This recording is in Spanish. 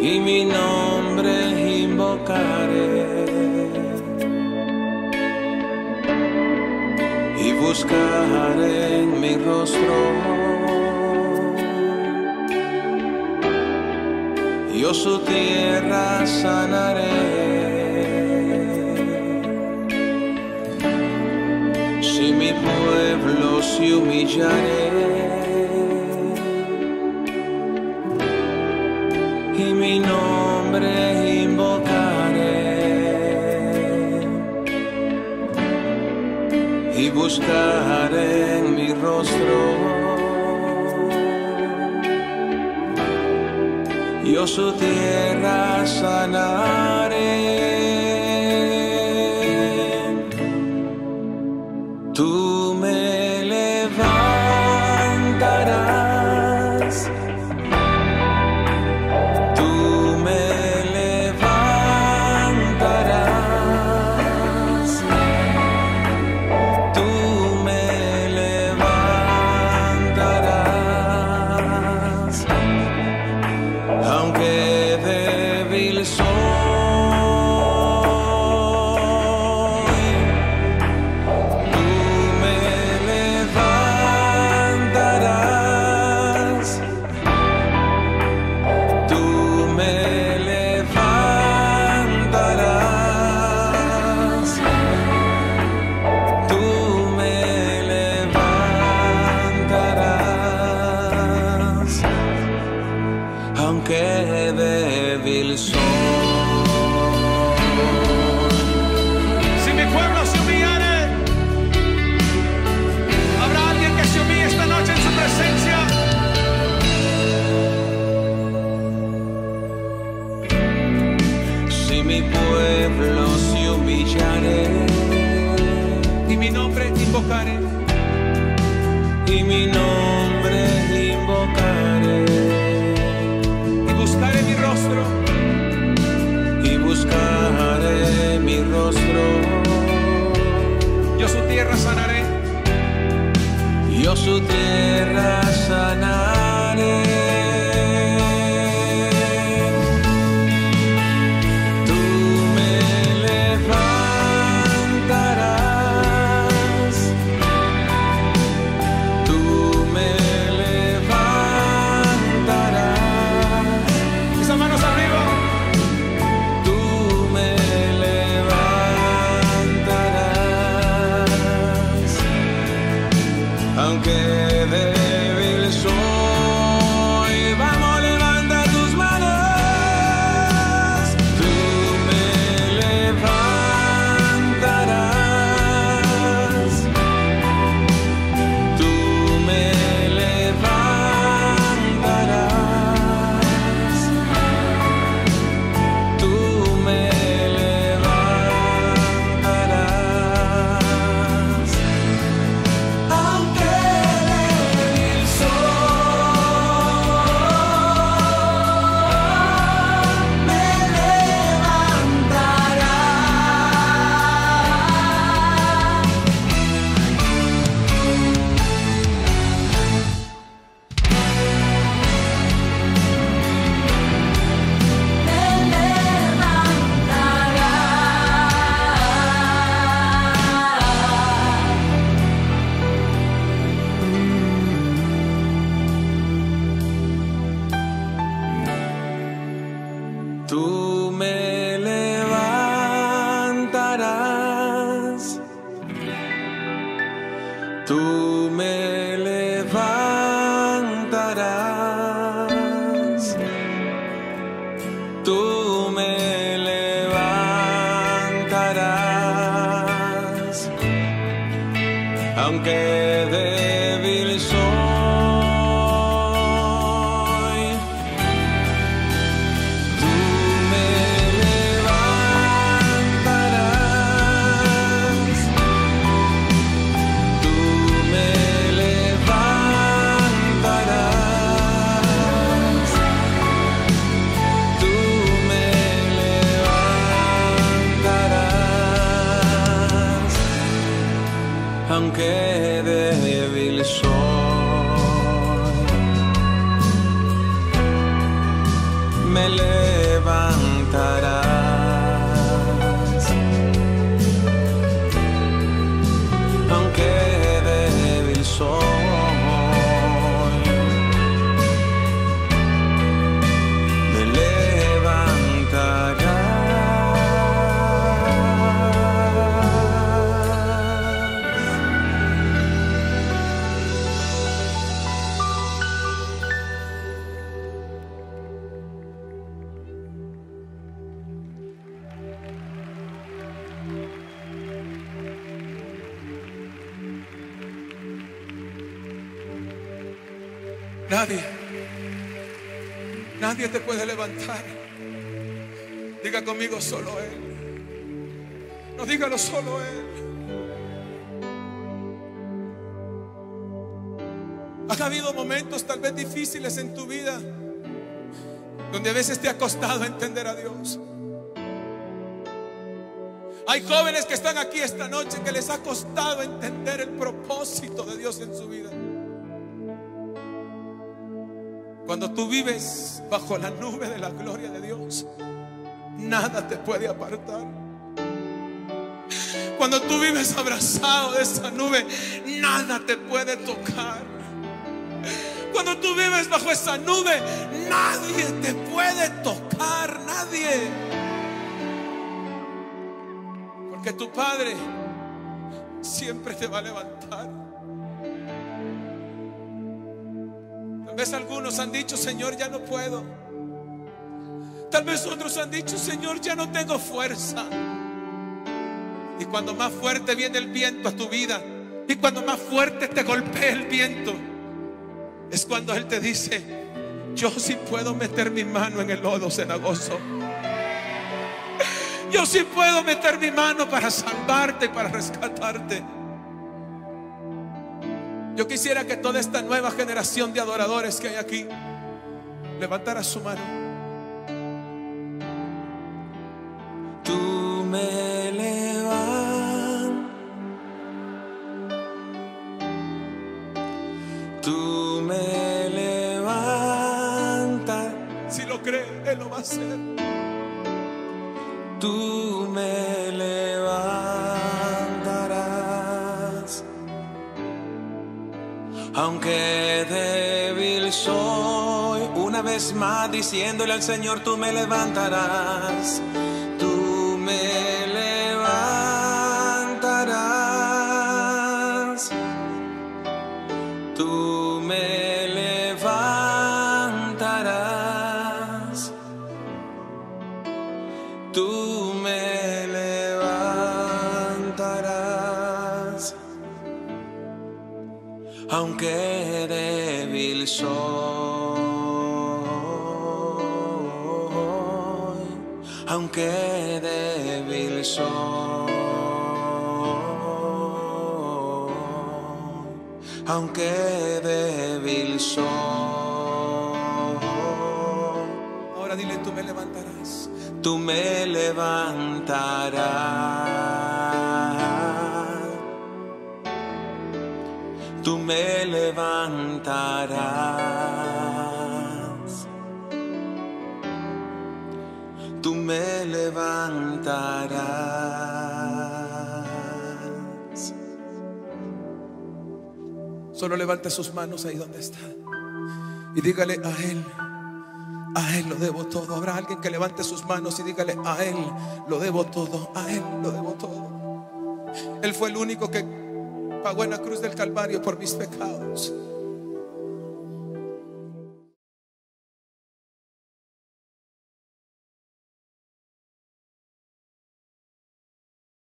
y mi nombre invocaré. Y buscaré en mi rostro. Yo oh, su tierra sanaré. Si mi pueblo se humillaré. y buscar en mi rostro. Yo su tierra sanaré. su tierra. aunque débil soy. Me levantarás, Nadie, nadie te puede levantar. Diga conmigo solo Él. No dígalo solo Él. Ha habido momentos tal vez difíciles en tu vida donde a veces te ha costado entender a Dios. Hay jóvenes que están aquí esta noche que les ha costado entender el propósito de Dios en su vida. Cuando tú vives bajo la nube de la gloria de Dios, nada te puede apartar. Cuando tú vives abrazado de esa nube, nada te puede tocar. Cuando tú vives bajo esa nube, nadie te puede tocar, nadie. Porque tu Padre siempre te va a levantar. Vez algunos han dicho, Señor, ya no puedo. Tal vez otros han dicho, Señor, ya no tengo fuerza. Y cuando más fuerte viene el viento a tu vida, y cuando más fuerte te golpea el viento, es cuando Él te dice, yo sí puedo meter mi mano en el lodo cenagoso. Yo sí puedo meter mi mano para salvarte para rescatarte. Yo quisiera que toda esta nueva generación de adoradores que hay aquí levantara su mano. Tú me levantas, tú me levantas, Si lo cree, Él lo va a hacer. tú me Aunque débil soy, una vez más diciéndole al Señor, tú me levantarás. Aunque débil soy, aunque débil soy, aunque débil soy. Ahora dile, tú me levantarás. tú me levantarás. Tú me levantarás. Tú me levantarás. Solo levante sus manos ahí donde está. Y dígale a Él. A Él lo debo todo. Habrá alguien que levante sus manos y dígale, a Él lo debo todo. A Él lo debo todo. Él fue el único que pagó en la cruz del Calvario por mis pecados.